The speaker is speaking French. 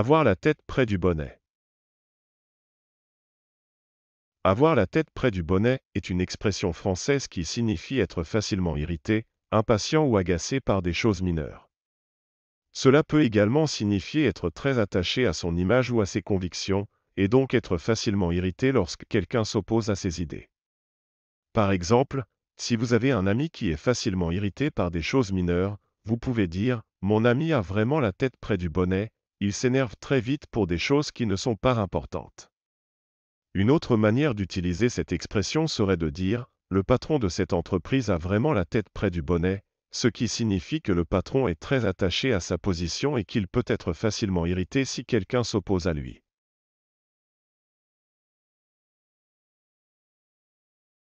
Avoir la tête près du bonnet. Avoir la tête près du bonnet est une expression française qui signifie être facilement irrité, impatient ou agacé par des choses mineures. Cela peut également signifier être très attaché à son image ou à ses convictions, et donc être facilement irrité lorsque quelqu'un s'oppose à ses idées. Par exemple, si vous avez un ami qui est facilement irrité par des choses mineures, vous pouvez dire ⁇ Mon ami a vraiment la tête près du bonnet, il s'énerve très vite pour des choses qui ne sont pas importantes. Une autre manière d'utiliser cette expression serait de dire ⁇ Le patron de cette entreprise a vraiment la tête près du bonnet, ce qui signifie que le patron est très attaché à sa position et qu'il peut être facilement irrité si quelqu'un s'oppose à lui.